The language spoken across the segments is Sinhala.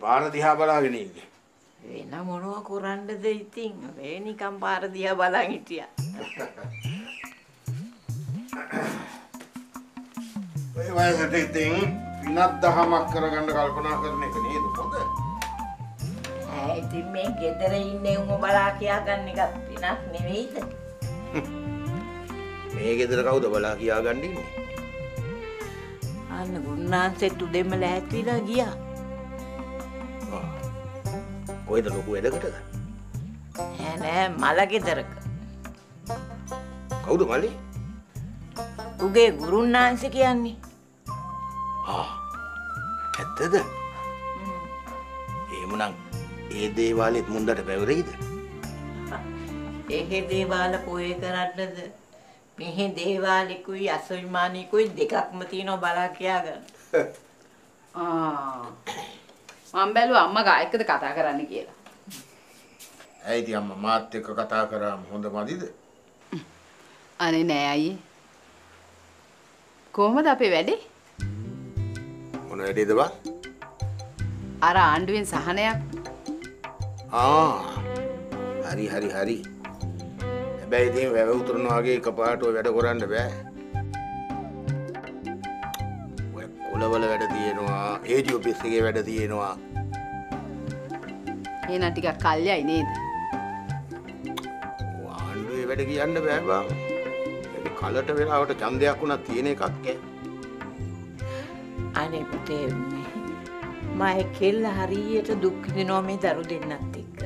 පාර දිහා බලාගෙන ඉන්නේ. වෙන මොනව කරන්නද ඉතින් මේ නිකම් පාර දිහා බලන් හිටියා. ඔය වයසට ඉතින් පිනක් දහමක් කරගන්න කල්පනා කරන එක නේද හොඳ? ඈ ඉතින් මේ ගෙදර ඉන්නේ උඹ බලා කියා ගන්න එක පිනක් නෙවෙයිද? මේ ගෙදර කවුද බලා කියාගන්න ඉන්නේ? අන්න ගුණාන්සෙත් උදෙම ලෑස්තිලා ගියා. කොහෙද ලොකු වැඩකටද? ඈ නෑ මල ගෙදරක. කවුද මල්ලි? උගේ ගුරුන්නාන්ස කියන්නේ. ආ. ඇත්තද? එහෙමනම් ඒ දේවාලෙත් මුන්දට පැවරෙයිද? එහෙ දේවාල පොයේ කරන්නද? මෙහෙ දේවාලිකුයි අසවිමානිකුයි දෙකක්ම තියෙනවා බලා කියා ගන්න. ආ මම බැලුවා අම්මා ගායකද කතා කරන්න කියලා. ඇයි ඉතින් අම්මා මාත් එක්ක කතා කරාම හොඳ මදිද? අනේ නෑ අයියේ. කොහමද අපේ වැඩේ? මොන වැඩේද බං? අර ආණ්ඩුවෙන් සහනයක් ආ. හරි හරි හරි. හැබැයි ඉතින් වැව උතුරනවා වගේ එකපාරට ඔය වැඩ කරන්න බෑ. කොළවල වැඩ තියෙනවා, ඔෆිස් එකේ වැඩ තියෙනවා. එහෙනම් ටිකක් කල්යයි නේද? ආණ්ඩුවේ වැඩ කියන්න බෑ බං. ඒක කලට වෙලාවට ඡන්දයක් උනත් තියෙන එකක් ඈ. අනේ පුතේ මම කෙල්ල හරියට දුක් විඳිනවා මේ දරු දෙන්නත් එක්ක.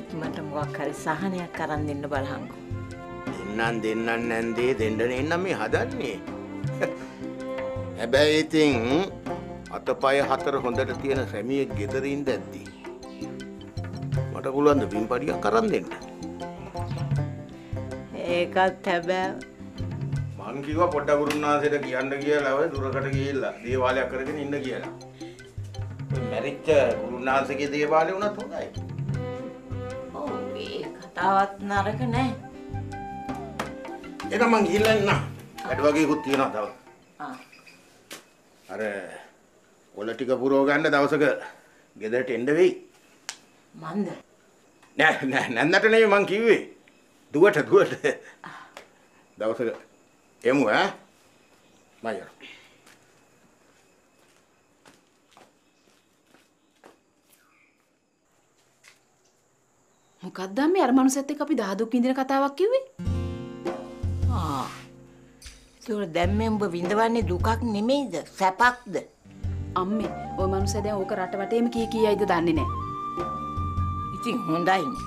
ඉක්මනට මොකක් හරි සහනයක් අරන් දෙන්න බලහන්කෝ. දෙන්නන් දෙන්නන් නැන්දේ දෙන්න නෙන්නම් මේ හදන්නේ. හැබැයි ඉතින් අතපය හතර හොඳට තියෙන සැමියෙක් ගෙදර ඉඳද්දි මට පුළුවන් ද පින්පඩියක් අරන් දෙන්න. ඒකත් හැබැයි මං කිව්වා පොඩ්ඩක් ගුරුනාන්සේට කියන්න කියලා ඔය දුරකට ගිහිල්ලා දේවාලයක් කරගෙන ඉන්න කියලා. ඔය මැරිච්ච ගුරුනාන්සේගේ දේවාලේ උනත් හොඳයි. ඔව් ඒ කතාවත් නරක නෑ. එහෙනම් මං ගිහිල්ලා එන්න. වැඩ වගේකුත් තියෙනවා තව. ආ අර ඔල ටික පුරව ගන්න දවසක ගෙදරට එන්න වෙයි. මන්ද නෑ නෑ නැන්නට නෙවෙයි මං කිව්වේ. දුවට දුවට. දවසක එමු ඈ. මම යනවා. මොකක්ද මේ අර මනුස්සයත් එක්ක අපි දහදුක් විඳින කතාවක් කිව්වේ? ආ. ඒතකොට දැන් මේ උඹ විඳවන්නේ දුකක් නෙමෙයිද? සැපක්ද? අම්මේ ඔය මනුස්සයා දැන් ඕක රට වටේම කී කීයිද දන්නේ නැහැ. ඉතින් හොඳයිනේ.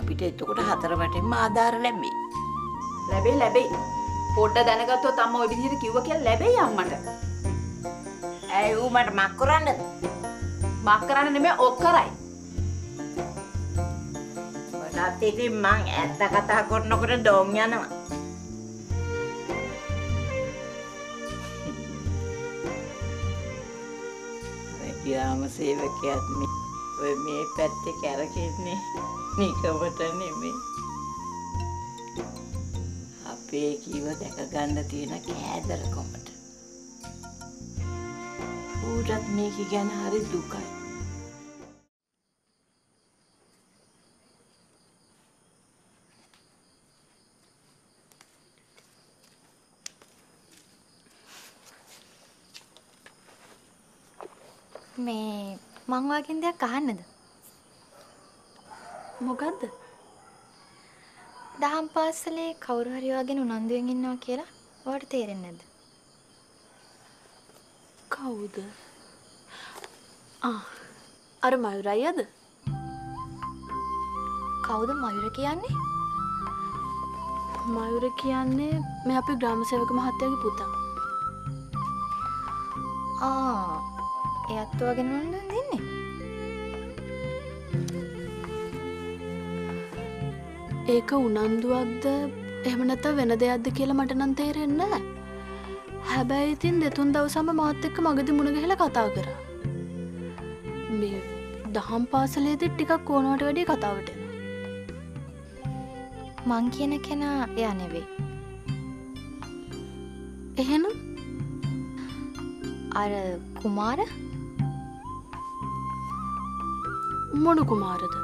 අපිට එතකොට හතර වටේම ආධාර ලැබෙයි. ලැබෙයි ලැබෙයි. පොඩ්ඩ දැනගත්තොත් අම්මා ওই විදිහට කිව්ව කියලා ලැබෙයි අම්මට. ඇයි ඌ මට මක් කරන්නද? මක් කරන්න නෙමෙයි ඔක් කරයි. වඩාත් ඉතින් මං ඇත්ත කතා කරනකොට ඩෝම් යනවා. ඔය ග්‍රාම සේවකයාත් මේ ඔය මේ පැත්තේ කැරකෙන්නේ නිකමට නෙමෙයි. අපේ කිව දැක ගන්න තියෙන කෑදරකමට. ඌටත් මේක ගැන හරි දුකයි. මේ මං වගේ දෙයක් අහන්නද? මොකද්ද? දහම් පාසලේ කවුරු හරි වගේ උනන්දුවෙන් ඉන්නවා කියලා ඔයාලට තේරෙන්නේ නැද්ද? කවුද? ආ අර මයුරයියද? කවුද මයුර කියන්නේ? මයුර කියන්නේ මේ අපේ ග්‍රාම සේවක මහත්තයාගේ පුතා. ආ එයත් වගේ උනන්දුවෙන් දෙන්නේ? ඒක උනන්දුවක්ද එහෙම නැත්නම් වෙන දෙයක්ද කියලා මට නම් තේරෙන්නේ නැහැ. හැබැයි ඉතින් දෙතුන් දවසම මාත් එක්ක මගදී මුණ ගැහිලා කතා කරා. මේ දහම් පාසලේදී ටිකක් ඕනවට වැඩිය කතාවට එනවා. මං කියන කෙනා එයා නෙවෙයි. එහෙනම් අර කුමාර මොන කුමාරද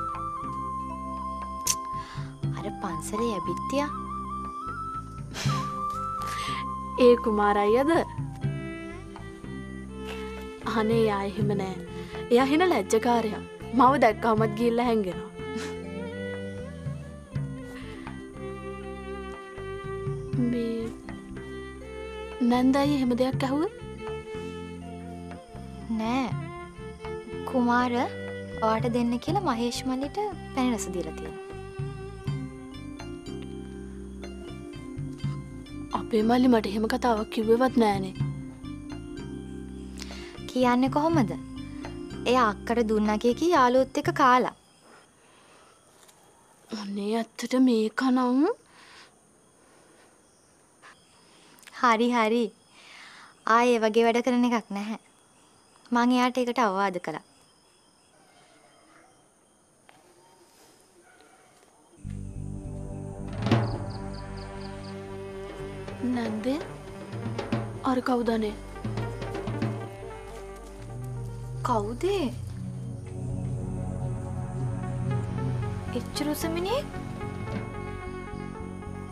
අර පන්සලේ ඇබිත්තියා ඒ කුමාරයියද අනේ යා එහෙම නෑ එයා හෙන ලැජ්ජකාරයා මව දැක්කාමත් ගිල්ල හැන්ගෙනවා මේ නැන්දයි එහෙම දෙයක් ඇහුව නෑ කුමාර ඔයාට දෙන්න කියලා මහේෂ් මල්ලිට පැණි රස දීලා තියෙනවා. අපේ මල්ලි මට එහෙම කතාවක් කිව්වෙවත් නෑනේ කියන්නේ කොහොමද? එයා අක්කට දුන්නා කියකී යාළුවොත් එක්ක කාලා. ඔන්නේ ඇත්තට මේක නම් හරි හරි. ආයේ වගේ වැඩ කරන එකක් නැහැ. මං එයාට ඒකට අවවාද කළා. නැන්දේ අර කවුදනේ කවුද? එච්චර උසමිනේ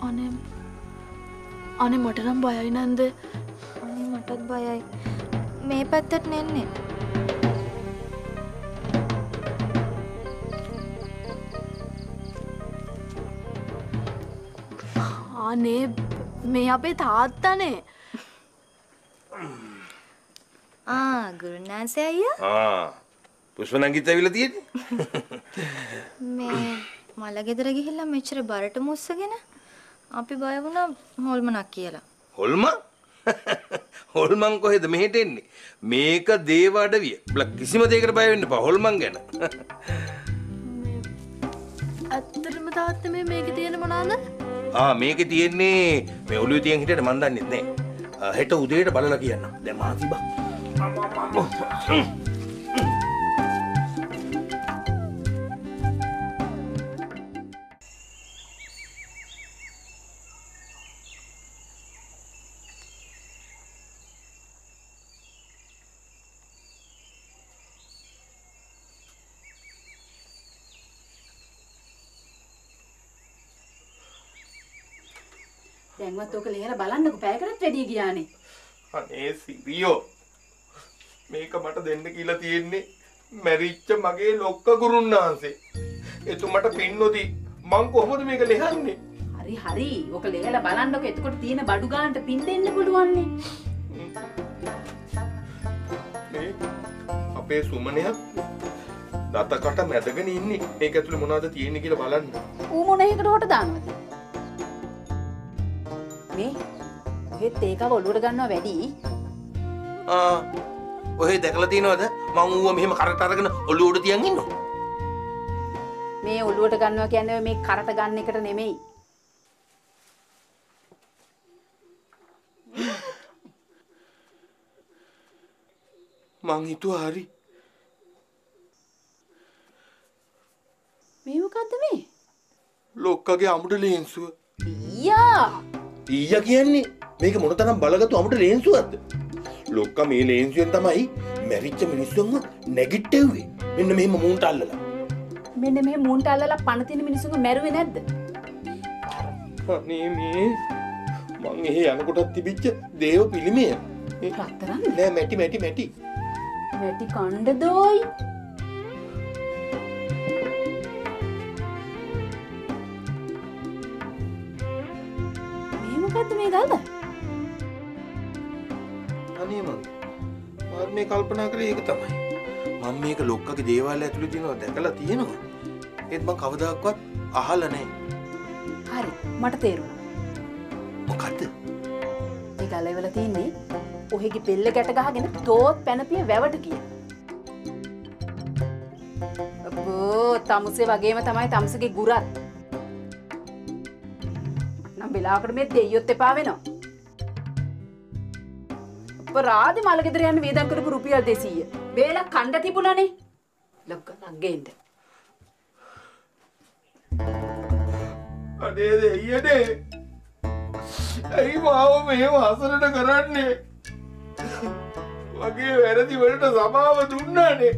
අනේ අනේ මට නම් බයයි නැන්ද අනේ මටත් බයයි. මේ පැත්තට නෙන්නේ. අනේ මේ අපේ තාත්තනේ. ආ ගුරුනාන්සේ අයියා? ආ පුෂ්ප නංගිත් ඇවිල්ලා තියෙන්නේ. මේ මල ගෙදර ගිහිල්ලා මෙච්චර බරට මුස්සගෙන අපි බය වුණා හොල්මනක් කියලා. හොල්මන් හොල්මන් කොහෙද මෙහෙට එන්නේ? මේක දේව අඩවිය. කිසිම දෙයකට බය වෙන්න එපා හොල්මන් ගැන. ඇත්තටම තාත්ත මේ මේක තියෙන මොනාද ආ මේකේ තියෙන්නේ මේ ඔළුවේ තියන් හිටියට මන් දන්නේ නැහැ හෙට උදේට බලලා කියන්න දැන් මාසි බා දැන්වත් ඕක ලේලා බලන්නකො පැයකටත් වැඩිය ගියානේ. අනේ සිරියෝ මේක මට දෙන්න කියලා තියෙන්නේ මැරිච්ච මගේ ලොක්ක ගුරුන්නාන්සේ එතුමට පින්නොති මං කොහොමද මේක ලියන්නේ හරි හරි. ඕක ලේලා බලන්නකො එතකොට තියෙන බඩු ගානට පින් දෙන්න පුළුවන්නේ. මේ අපේ සුමනයත් දතකට මැදගෙන ඉන්නේ මේක ඇතුලේ මොනවද තියෙන්නේ කියලා බලන්න ඌ මොන එකකට හොට දානවද? මේ ඔහෙත් ඒකව ඔලුවට ගන්නවා වැඩි. ආ ඔහෙ දැකලා තියෙනවද මං ඌව මෙහෙම කරට අරගෙන ඔළුව උඩ තියන් ඉන්නවා මේ ඔලුවට ගන්නවා කියන්නේ මේ කරට ගන්න එකට නෙමෙයි. මං හිතුවා හරි මේ මොකද්ද මේ? ලොක්කගේ අමුඩ ලේන්සුව ඊයා ඊය කියන්නේ මේක මොනතරම් බලගතු අමුට ලේන්සුවත්ද ලොක්ක මේ ලේන්සුවෙන් තමයි මැරිච්ච මිනිස්සුන්ව නැගිට්ටෙව්වේ මෙන්න මෙහෙම මූන්ට අල්ලලා. මෙන්න මේ මූන්ට අල්ලලා පණ තියෙන මිනිස්සුන්ව මැරුවේ නැද්ද? අනේ මේ. මං එහෙ යනකොටත් තිබිච්ච දේව පිළිමය. ඒ රත්තරන්? නෑ මැටි මැටි මැටි. වැටි කණ්ඩ දෝයි. මොකද්ද මේ ගල්ද? අනේ මං මාත් මේ කල්පනා කරේ ඒක තමයි මම මේක ලොක්කගේ දේවාලය ඇතුළේ තියෙනවා දැකලා තියෙනවා ඒත් මං කවදාකවත් අහලා නැහැ හරි මට තේරුණා. මොකද්ද ඒ ගලවල තින්නේ ඔහෙගේ පෙල්ල ගැට ගහගෙන තෝත් පැනපිය වැවට කිය. අබෝ තමුසේ වගේම තමයි තමුසගේ ගුරත්. නම් වෙලාවකට මේ දෙයියොත් එපා වෙනවා. අපරාධ මලගෙදර යන්න වේදම් කරපු රුපියල් 200. වේලක් කණ්ඩ තිබුණනේ. ලොක්ක නග්ගෙන්න. අනේ දෙයියනේ ඇයි මාව මේ අසරට කරන්නේ මගේ වැරදි වලට සමාව දුන්නානේ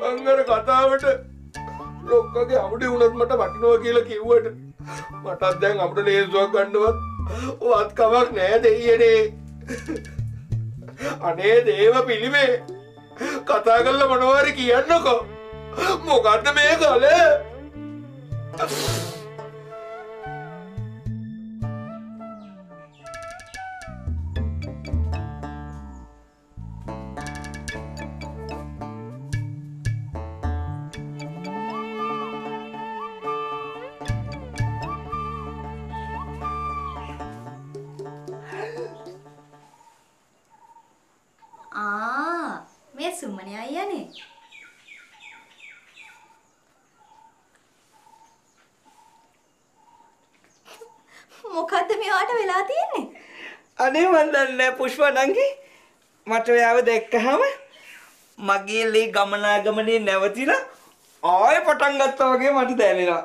මං අර කතාවට ලොක්කගේ අවුඩි වුණත් මට වටිනවා කියලා කිව්වට මටත් දැන් අපට ලේසුවක් ගන්නවත් වත් කමක් නෑ දෙයියනේ. අනේ දේව පිළිමේ කතා කරලා මොනවාරි කියන්නකෝ. මොකද්ද මේ කල? මෙයාට වෙලා තියෙන්නේ? අනේ මන් දන්නේ පුෂ්ප නංගි මට ඔයාව දැක්කහම මගේ ලේ ගමනාගමනේ නැවතිලා ආයෙ පටන් ගත්තා වගේ මට දැනෙනවා.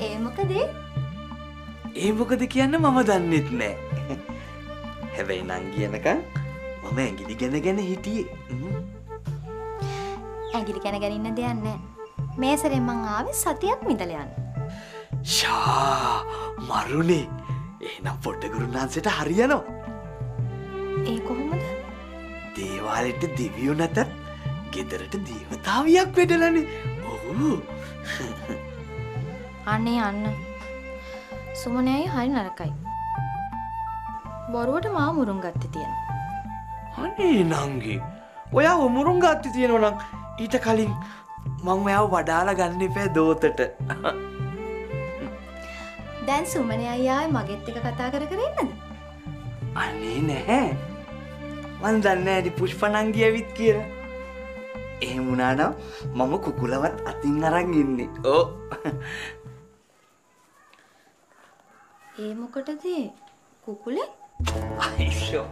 ඒ මොකද? ඒ මොකද කියන්න මම දන්නෙත් නෑ. හැබැයි නංගි යනකම් මම ඇඟිලි ගැන ගැන හිටියේ. ඇඟිලි කන ගැනින්න දෙයක් නැහැ. මේ සැරේ මං ආවේ සතියක් මිදලා යන්න. ෂා මරුනේ. එහෙනම් පොට්ටගුරුනාන්සේට හරියනවා. ඒ කොහොමද? දේවාලෙට දෙවියෝ නැතත් ගෙදරට දේවතාවියක් වෙඩලනේ. ඔහු. අනේ අන්න. සුමනේයි හරි නරකයි. බොරුවට මාව මුරුන් ගත්තේ තියෙන. අනේ නංගි ඔයා උමුරුන් ගත්ති තියෙනවා නම් ඊට කලින් මං ඔයාව වඩාලා ගන්න එපෑ දෝතට දැන් සුමනේ අයියායි මගෙත් එක කතා කර කර ඉන්නද? අනේ නැහැ මන් දන්න ඇඩි පුෂ්පනංගි ඇවිත් කියලා එහෙම වුණානම් මම කුකුලවත් අතින් අරන් ඉන්නේ ඕ ඒ මොකටද? කුකුලේ? අයිෂෝ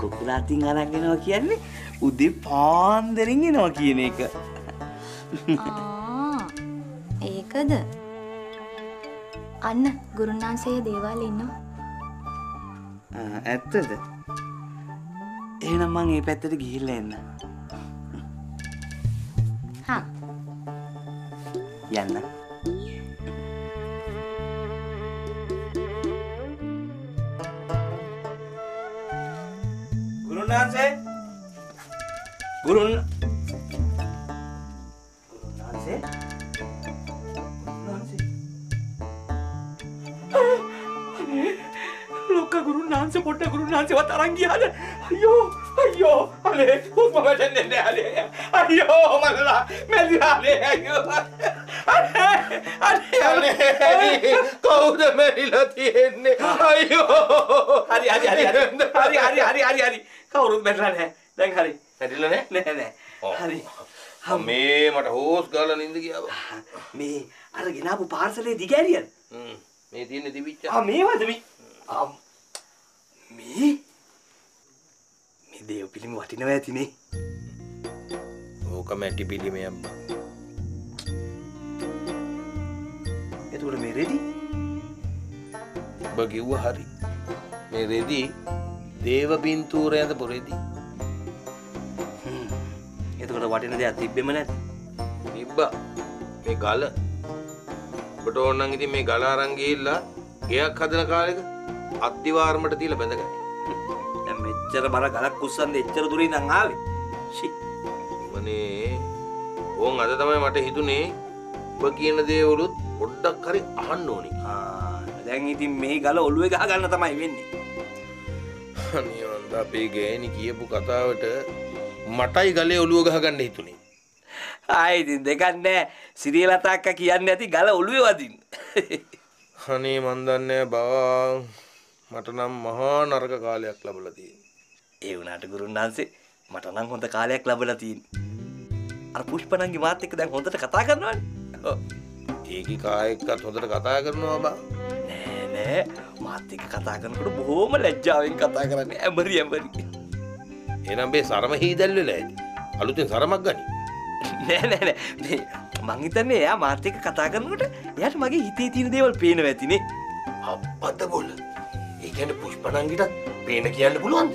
කුකුල අතින් අරන්ගෙනවා කියන්නේ උදේ පාන්දරින් එනවා කියන එක ආ ඒකද? අන්න ගුරුනාන්සේ දේවාලේ ඉන්නවා. ආ, ඇත්තද? එහෙනම් මං ඒ පැත්තට ගිහිල්ලා එන්න. හා. යන්න. ගුරුනාන්සේ ගුරුන් ගුරුනාන්සේ පොට්ට ගුරුනාන්සේවත් අරන් ගියාද? අයියෝ අයියෝ අනේ හුස්ම වැටෙන්නේ නැහැ අනේ. අයියෝ මලලා මැදිලානේ අයියෝ. අනේ අනේ අනේ. කවුද මැරිලා තියෙන්නේ? අයියෝ. හරි හරි හරි හරි. හරි හරි හරි හරි කවුරුත් බැලලා නැහැ. දැන් හරි. මැරිලා නෑ නෑ නෑ. හරි. මේ මට හෝස් ගාලා නින්ද ගියාව මේ අර ගෙනාපු පාර්සලේ දිගෑරියද. මේ තියෙන දිවිච්ච. ආ මේවද මේ මේ? මේ දේව පිළිම වටිනවා ඇතිනේ. ඕක මැටි පිළිමයක් බං. එතකොට මේ රෙදි? ඔබ කිව්ව හරි. මේ රෙදි දේව පින්තූරය ඇඳපු රෙදි. එතකොට වටින දෙයක් තිබ්බෙම නැත් තිබ්බා. මේ ගල. ඔබට ඕනනම් ඉතින් මේ ගල අරන් ගිහිල්ලා ගෙයක් හදන කාලෙක අත්දිවාරමට තියලා බැඳගන්න. දැන් මෙච්චර බර ගලක් කුස්සන්ද එච්චර දුරින් ඉඳන් ආවේ. ෂි. මනේ ඕන් අද තමයි මට හිතුනේ ඔබ කියන දේවලුත් පොඩ්ඩක් හරි අහන්න ඕනි. ආ දැන් ඉතින් මේ ගල ඔළුවේ ගහ ගන්න තමයි වෙන්නේ. අනියොන්ද අපේ ගෑණි කියපු කතාවට මටයි ගලේ ඔළුව ගහගන්න හිතුනේ. ආයි ඉතින් දෙකක් නෑ. සිරියලතා අක්කා කියන්නේ නැති ගල ඔළුවේ වදින්න. අනේ මන් දන්නේ බා මට නම් මහා නරක කාලයක් ලැබලා තියෙනවා ඒ වුණාට ගුරුන්නාන්සේ මට නම් හොඳ කාලයක් ලැබලා තියෙන්නේ. අර පුෂ්පනන්ගේ මාත් එක්ක දැන් හොඳට කතා කරනවානේ. ඔව්. ඒකි කායෙක්කත් හොඳට කතා කරනවා බා. නෑ නෑ. මාත් එක්ක කතා කරනකොට බොහොම ලැජ්ජාවෙන් කතා කරන්නේ ඇඹරි ඇඹරි. එනම් බේ සරම හීදැල් වෙලා ඇති අලුතෙන් සරමක් ගනි. නෑ නෑ නෑ. මේ මං හිතන්නේ එයා මාත් එක්ක කතා කරනකොට එයාට මගේ හිතේ තියෙන දේවල් පේනවා ඇතිනේ. අප්පද බොල ඒ කියන්නේ පුෂ්පනංගිටත් පේන කියන්න පුළුවන්ද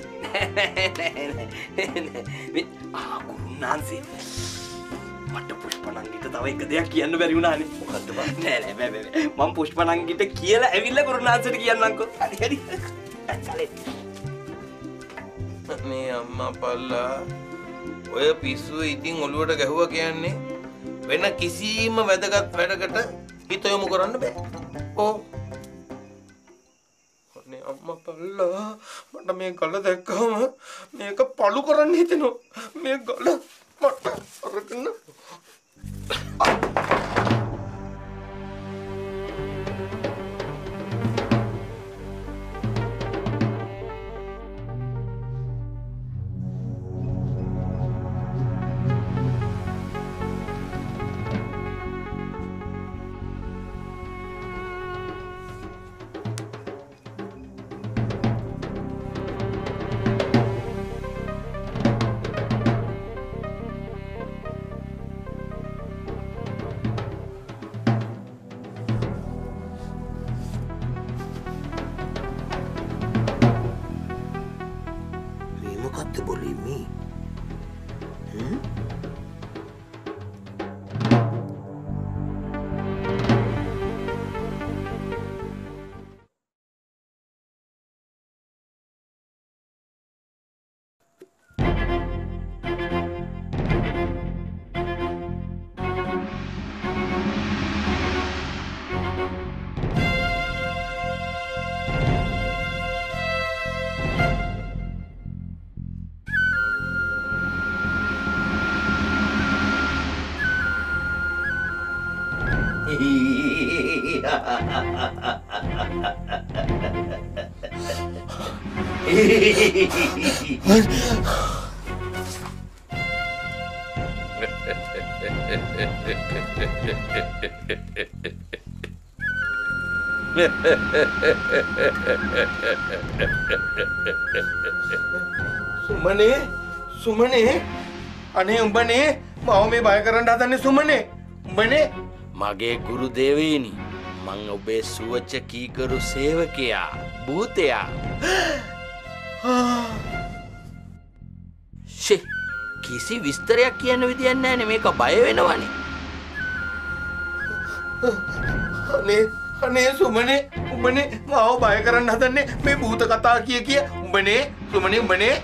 ආකුරුන්නාන්සේ මට පුෂ්පනංගිට තව එක දෙයක් කියන්න බැරි වුණානේ මොකද්ද බං? නෑ නෑ බෑ මම පුෂ්පනංගිට කියලා ඇවිල්ලා ගුරුනාන්සේට කියන්නම්කෝ හරි හරි මේ අම්මා පල්ලා ඔය පිස්සුව ඉතින් ඔළුවට ගැහුව කියන්නේ වෙන කිසිම වැදගත් වැඩකට හිත යොමු කරන්න බෑ. ඕ. අනේ අම්මා පල්ලා මට මේ ගල දැක්කම මේක පළු කරන්න හිතෙනවා. මේ ගල සුමනේ සුමනේ. අනේ උඹනේ මම මේ බය කරන්න හදන්නේ සුමනේ. උඹනේ. මගේ ගුරු දේවීනි මං ඔබේ සුවච්ච කීකරු සේවකයා භූතයා ශෙ කිසි විස්තරයක් කියන්න විදියන්න ෑන මේක බය වෙනවනේ. අනේ අනේ සුමනේ උඹනේ මාව බය කරන්න හදන්නේ මේ භූත කතා කිය කිය. උඹනේ සුමනේ උඹනේ.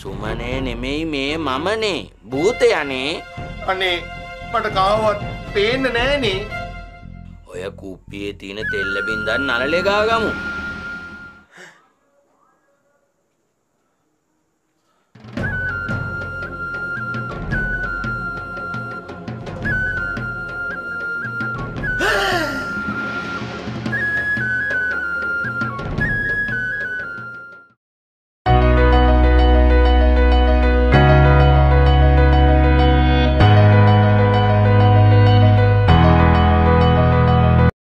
සුමනේ නෙමෙයි මේ මමනේ. භූතයනේ. අනේ මට කාවත් පේන්න නෑනේ. ඔය කුප්පියේ තියෙන තෙල්ල බින්දන් නලලෙගාගමු